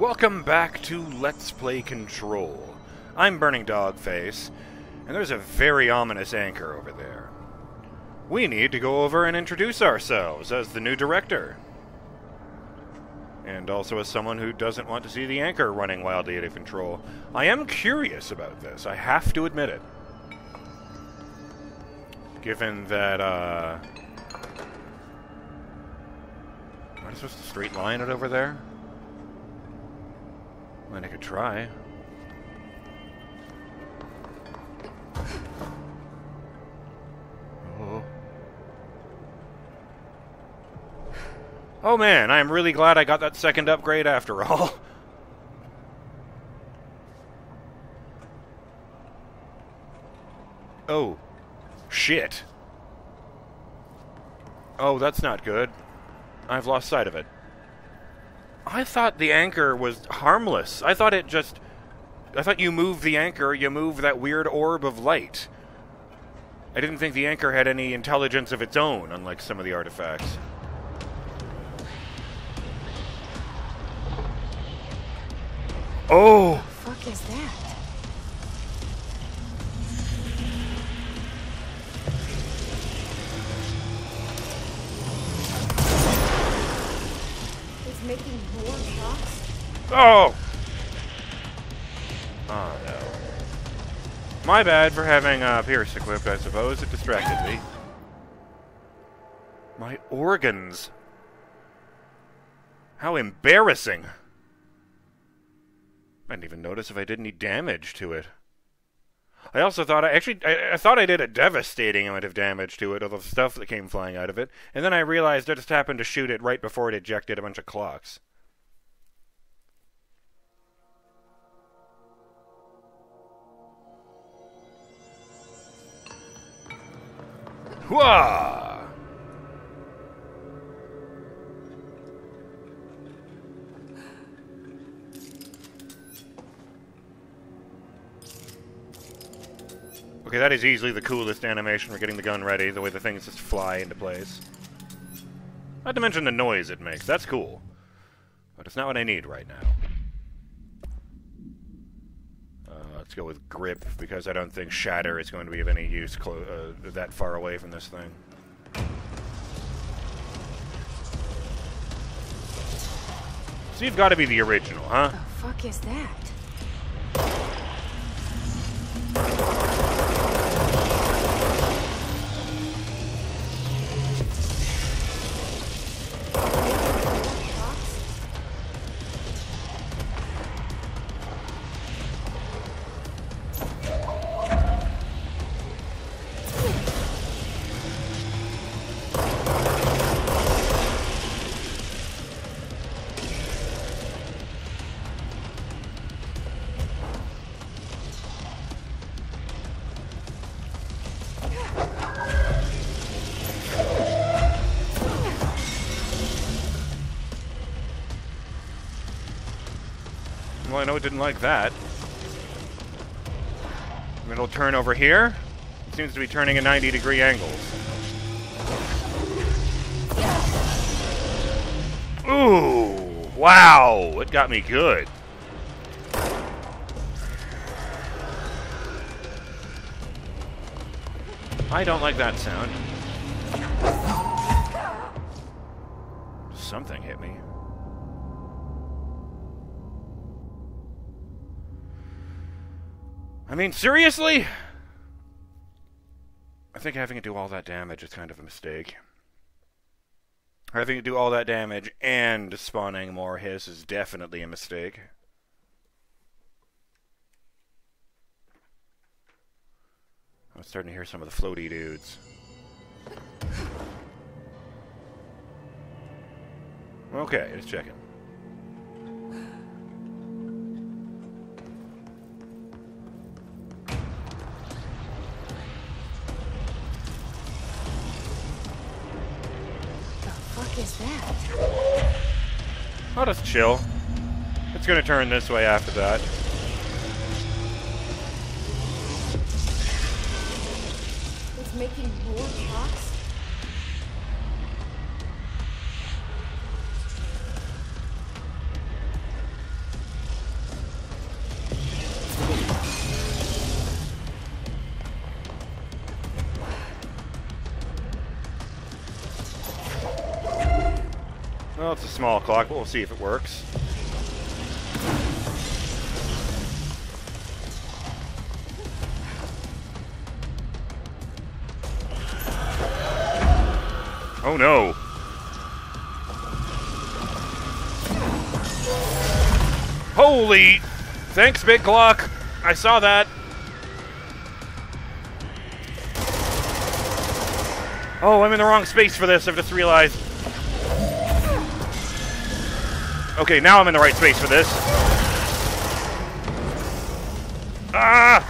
Welcome back to Let's Play Control. I'm Burning Dogface, and there's a very ominous anchor over there. We need to go over and introduce ourselves as the new director. And also as someone who doesn't want to see the anchor running wildly out of control. I am curious about this, I have to admit it. Given that, uh... Am I supposed to straight line it over there? I mean, I could try. Oh. Oh man, I'm really glad I got that second upgrade after all. oh. Shit. Oh, that's not good. I've lost sight of it. I thought the anchor was harmless. I thought it just. I thought you move the anchor, you move that weird orb of light. I didn't think the anchor had any intelligence of its own, unlike some of the artifacts. Oh! What The oh! fuck is that? Oh! Oh no. My bad for having uh, Pierce equipped, I suppose. It distracted me. My organs. How embarrassing. I didn't even notice if I did any damage to it. I also thought I actually I, I thought I did a devastating amount of damage to it, all the stuff that came flying out of it, and then I realized I just happened to shoot it right before it ejected a bunch of clocks. Hooah! Okay, that is easily the coolest animation for getting the gun ready, the way the things just fly into place. Not to mention the noise it makes, that's cool. But it's not what I need right now. Uh, let's go with grip, because I don't think shatter is going to be of any use uh, that far away from this thing. So you've got to be the original, huh? The fuck is that? I know it didn't like that. It'll turn over here. It seems to be turning at 90 degree angles. Ooh, wow, it got me good. I don't like that sound. Something hit me. I mean, seriously? I think having it do all that damage is kind of a mistake. Having it do all that damage and spawning more hiss is definitely a mistake. I'm starting to hear some of the floaty dudes. Okay, just checking. That? I'll just chill. It's gonna turn this way after that. It's making more? Small clock, but we'll see if it works. Oh no! Holy! Thanks, big clock! I saw that! Oh, I'm in the wrong space for this, I've just realized. Okay, now I'm in the right space for this. Ah!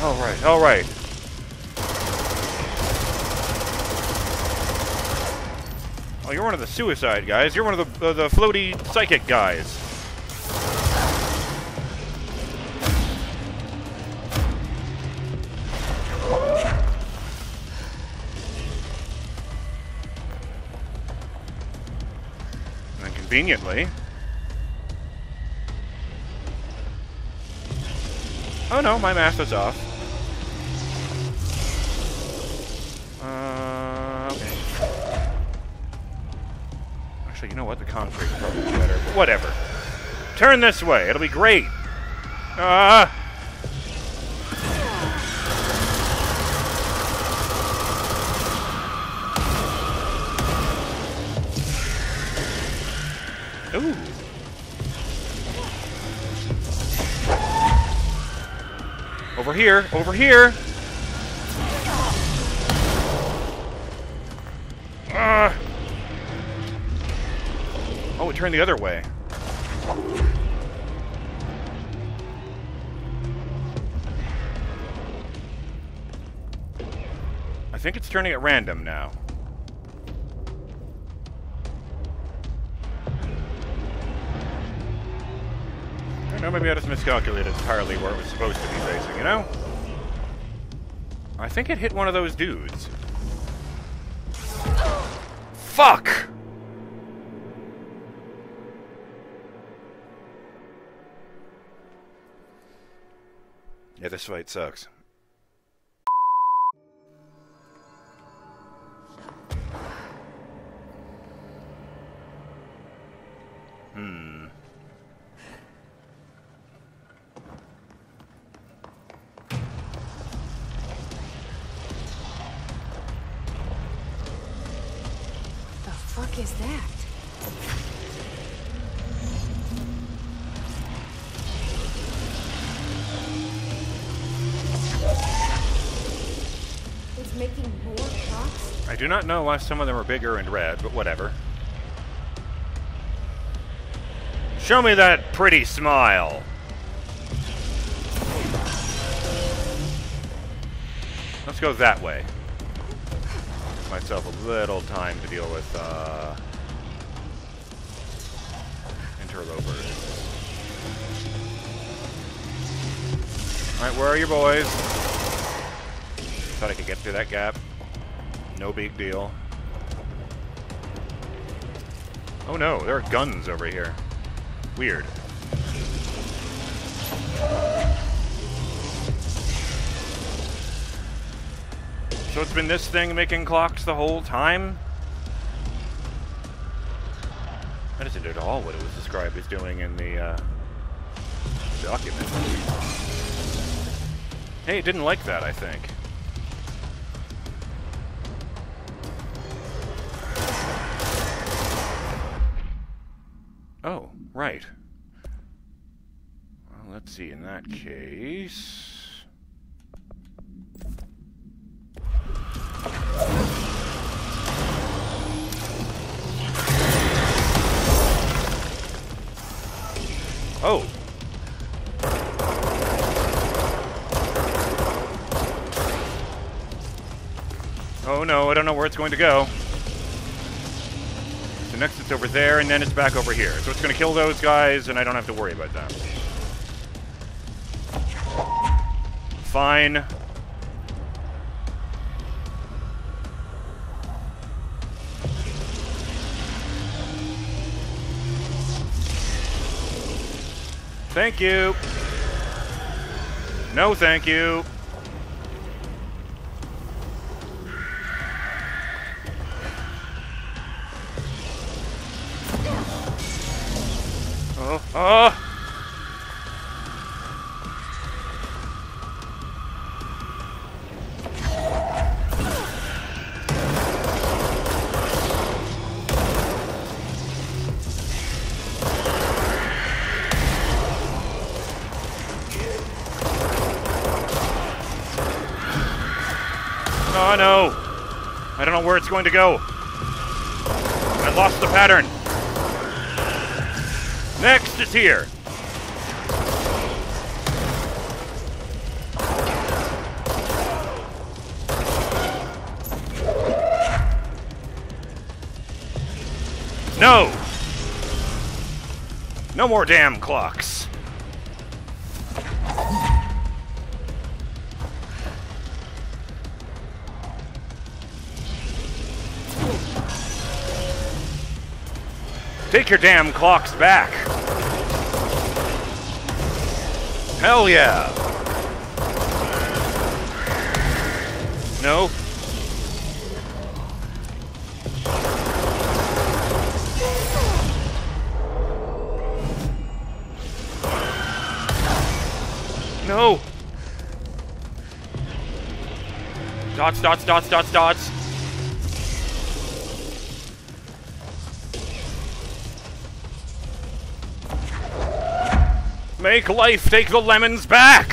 Alright, alright. Oh, you're one of the suicide guys. You're one of the, uh, the floaty psychic guys. Conveniently... Oh no, my mask is off. Uh, okay. Actually, you know what? The concrete is probably better. But whatever. Turn this way. It'll be great. Ah! Ooh. Here, over here. Ah. Oh, it turned the other way. I think it's turning at random now. I maybe I just miscalculated entirely where it was supposed to be facing, you know? I think it hit one of those dudes. Fuck! Yeah, this fight sucks. Is that? It's making more clocks? I do not know why some of them are bigger and red, but whatever. Show me that pretty smile. Let's go that way. Myself a little time to deal with uh, interlopers. Alright, where are your boys? Thought I could get through that gap. No big deal. Oh no, there are guns over here. Weird. So it's been this thing making clocks the whole time? That isn't at all what it was described as doing in the uh, document. Hey, it didn't like that, I think. Oh, right. Well, let's see, in that case... Oh! Oh no, I don't know where it's going to go. So next it's over there, and then it's back over here. So it's going to kill those guys, and I don't have to worry about them. Fine. Thank you. No, thank you. Oh, oh! It's going to go. I lost the pattern. Next is here. No! No more damn clocks. Take your damn clocks back. Hell yeah. No. No. Dots, dots, dots, dots, dots. Make life take the lemons back!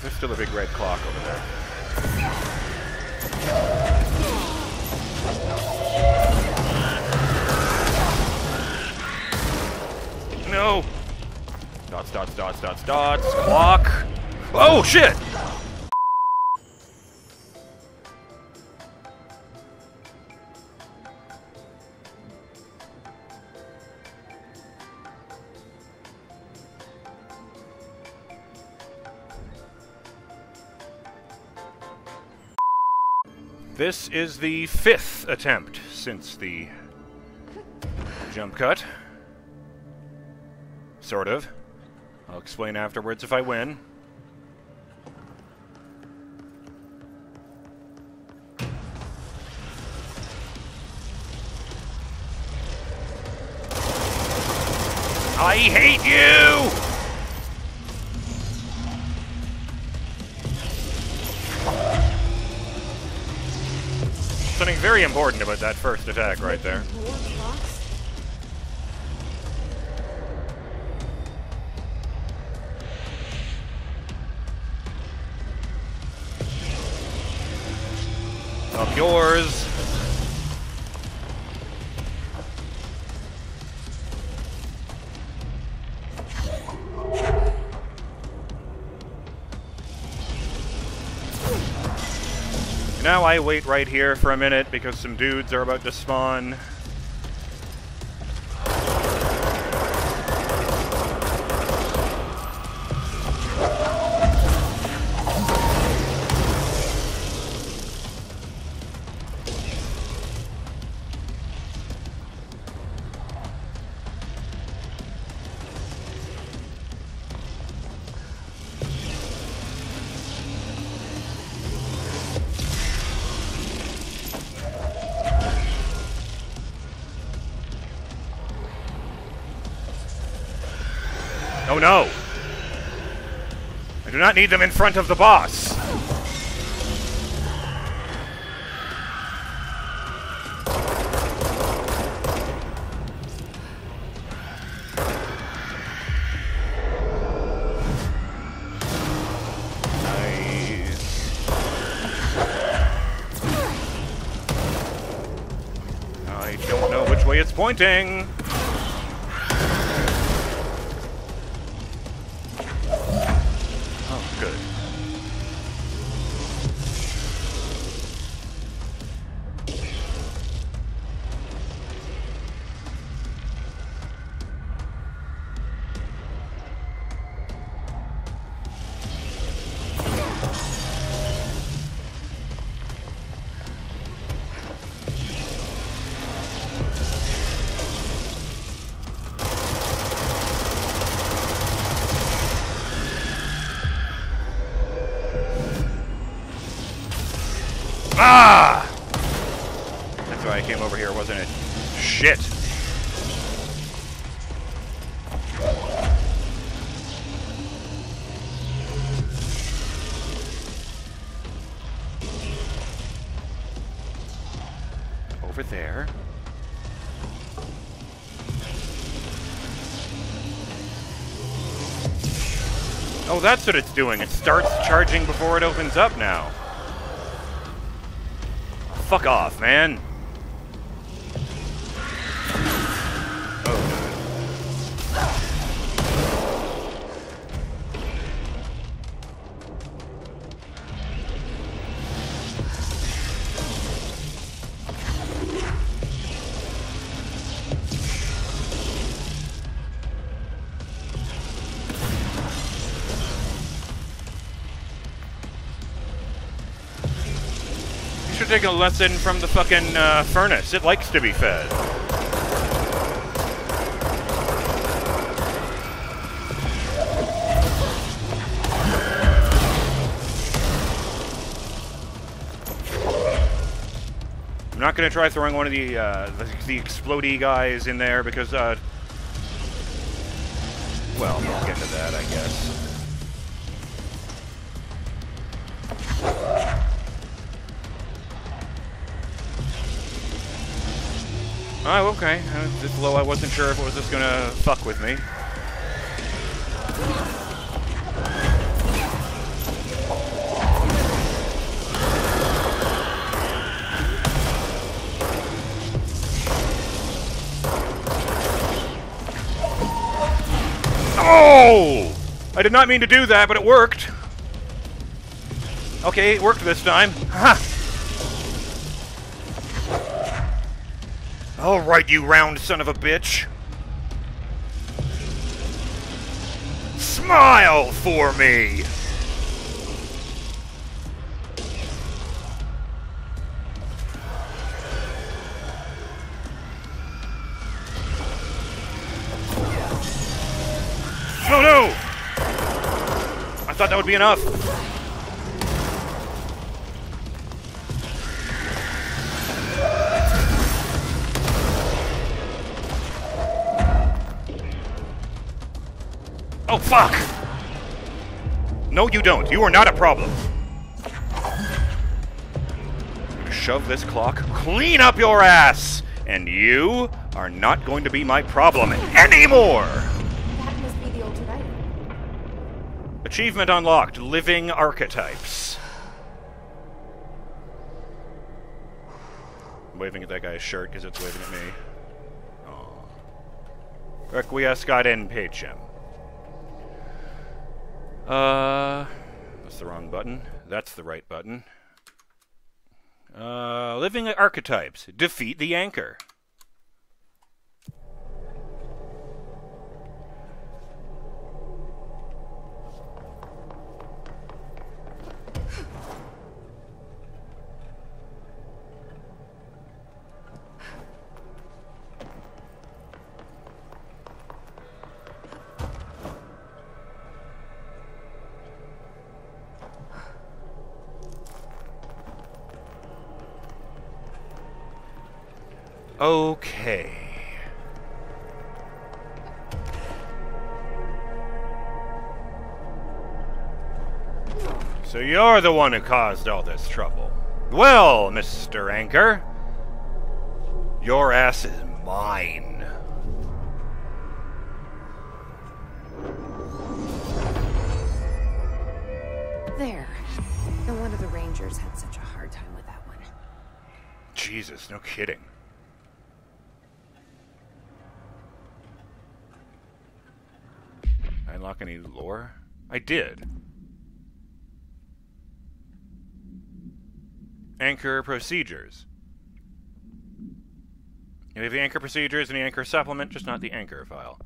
There's still a big red clock over there. No! Dots, dots, dots, dots, dots. Clock! Oh, shit! This is the fifth attempt since the jump cut. Sort of. I'll explain afterwards if I win. I hate you! Very important about that first attack right there. Up yours. Now I wait right here for a minute because some dudes are about to spawn. Oh no! I do not need them in front of the boss. I don't know which way it's pointing. Ah! That's why I came over here, wasn't it? Shit. Over there. Oh, that's what it's doing. It starts charging before it opens up now. Fuck off, man. Take a lesson from the fucking uh, furnace. It likes to be fed. I'm not gonna try throwing one of the uh, the, the explodey guys in there because, uh, Oh, okay. Uh, this low, I wasn't sure if it was just gonna fuck with me. Oh! I did not mean to do that, but it worked. Okay, it worked this time. Ha! All right, you round son of a bitch. Smile for me. Oh no! I thought that would be enough. Fuck! No, you don't. You are not a problem. Shove this clock clean up your ass! And you are not going to be my problem anymore! That must be the item. Achievement unlocked Living Archetypes. I'm waving at that guy's shirt because it's waving at me. Aw. Requiescat in Pacem. Uh, that's the wrong button. That's the right button. Uh, living archetypes. Defeat the anchor. So you're the one who caused all this trouble. Well, Mr. Anchor, your ass is mine. There. No wonder the Rangers had such a hard time with that one. Jesus, no kidding. I unlock any lore? I did. Anchor procedures. We have the anchor procedures and the anchor supplement, just not the anchor file.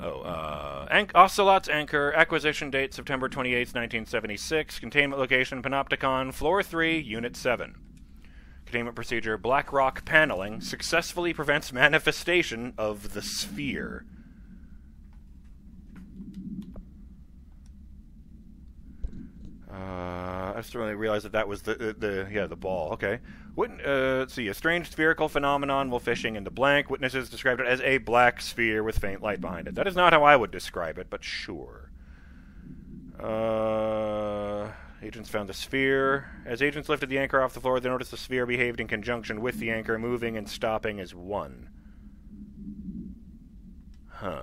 Oh, uh, Ocelot's Anchor, acquisition date September 28th, 1976, containment location Panopticon, floor 3, unit 7. Containment procedure Blackrock paneling successfully prevents manifestation of the sphere. Uh, I really realized that that was the, the, the yeah the ball. Okay. Wit- uh, let's see. A strange spherical phenomenon while fishing in the blank. Witnesses described it as a black sphere with faint light behind it. That is not how I would describe it, but sure. Uh, agents found the sphere. As agents lifted the anchor off the floor, they noticed the sphere behaved in conjunction with the anchor, moving and stopping as one. Huh.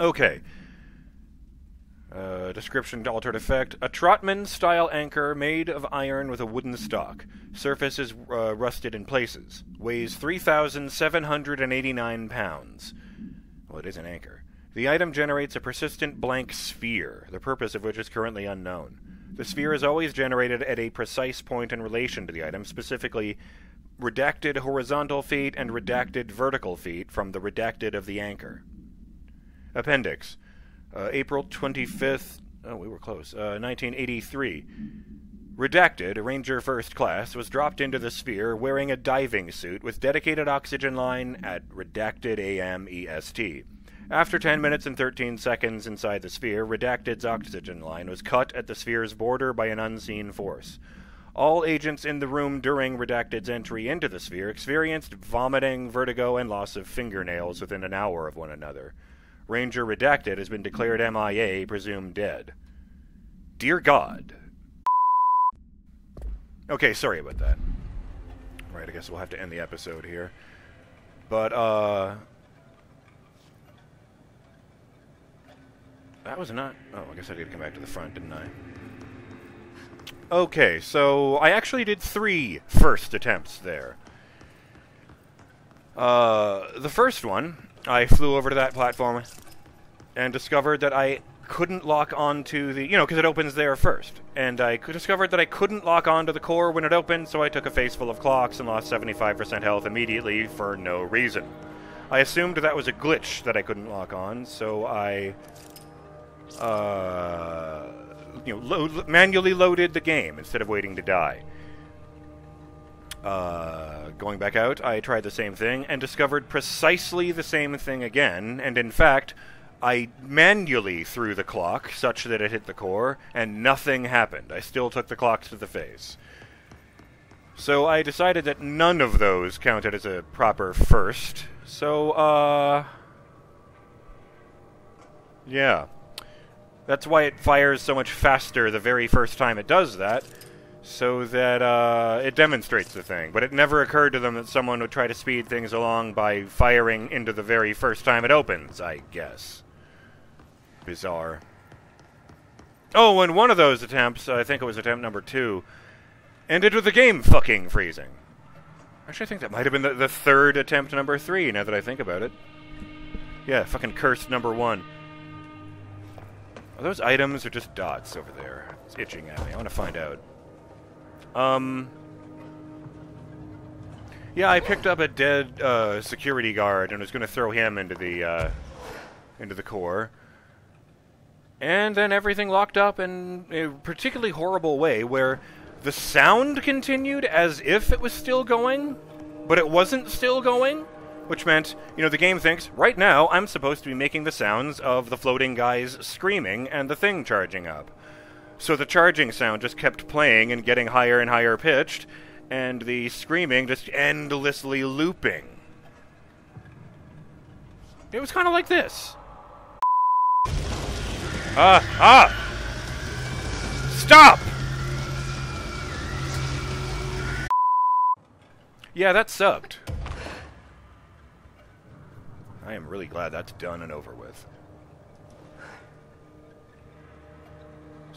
Okay. Uh, description to altered effect. A Trotman style anchor made of iron with a wooden stock. Surface is uh, rusted in places. Weighs 3,789 pounds. Well, it is an anchor. The item generates a persistent blank sphere, the purpose of which is currently unknown. The sphere is always generated at a precise point in relation to the item, specifically redacted horizontal feet and redacted vertical feet from the redacted of the anchor. Appendix. Uh, April 25th. Oh, we were close. Uh, 1983. Redacted, a Ranger First Class, was dropped into the sphere wearing a diving suit with dedicated oxygen line at Redacted AM EST. After 10 minutes and 13 seconds inside the sphere, Redacted's oxygen line was cut at the sphere's border by an unseen force. All agents in the room during Redacted's entry into the sphere experienced vomiting, vertigo, and loss of fingernails within an hour of one another. Ranger Redacted has been declared MIA, presumed dead. Dear God. Okay, sorry about that. Right, I guess we'll have to end the episode here. But, uh. That was not. Oh, I guess I did come back to the front, didn't I? Okay, so I actually did three first attempts there. Uh, the first one, I flew over to that platform and discovered that I couldn't lock onto the, you know, because it opens there first. And I discovered that I couldn't lock onto the core when it opened, so I took a face full of clocks and lost 75% health immediately for no reason. I assumed that was a glitch that I couldn't lock on, so I, uh, you know, lo- manually loaded the game instead of waiting to die. Uh, going back out, I tried the same thing and discovered precisely the same thing again, and in fact, I manually threw the clock such that it hit the core, and nothing happened. I still took the clocks to the face. So I decided that none of those counted as a proper first. So, uh. Yeah. That's why it fires so much faster the very first time it does that, so that uh, it demonstrates the thing. But it never occurred to them that someone would try to speed things along by firing into the very first time it opens, I guess. Bizarre. Oh, and one of those attempts, I think it was attempt number two, ended with the game fucking freezing. Actually, I think that might have been the, the third attempt number three, now that I think about it. Yeah, fucking cursed number one. Are those items or just dots over there? It's itching at me. I want to find out. Um. Yeah, I picked up a dead uh, security guard and was going to throw him into the uh, into the core. And then everything locked up in a particularly horrible way, where the sound continued as if it was still going, but it wasn't still going which meant, you know, the game thinks, right now, I'm supposed to be making the sounds of the floating guys screaming and the thing charging up. So the charging sound just kept playing and getting higher and higher pitched, and the screaming just endlessly looping. It was kind of like this. Ah, ah! Stop! Yeah, that sucked. I am really glad that's done and over with.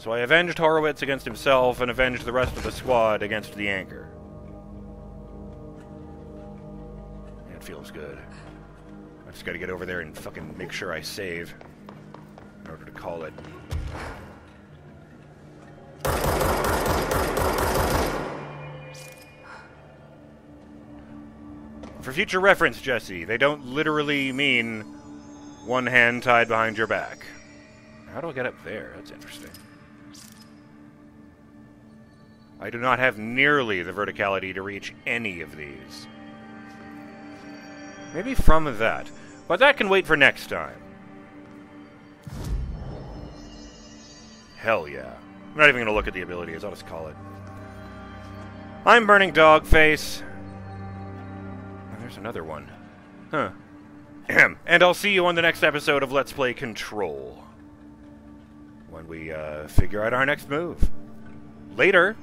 So I avenged Horowitz against himself and avenged the rest of the squad against the anchor. It feels good. I just gotta get over there and fucking make sure I save in order to call it. For future reference, Jesse, they don't literally mean one hand tied behind your back. How do I get up there? That's interesting. I do not have nearly the verticality to reach any of these. Maybe from that. But that can wait for next time. Hell yeah. I'm not even going to look at the abilities, I'll just call it. I'm Burning Dogface. Oh, there's another one. Huh. and I'll see you on the next episode of Let's Play Control. When we uh, figure out our next move. Later.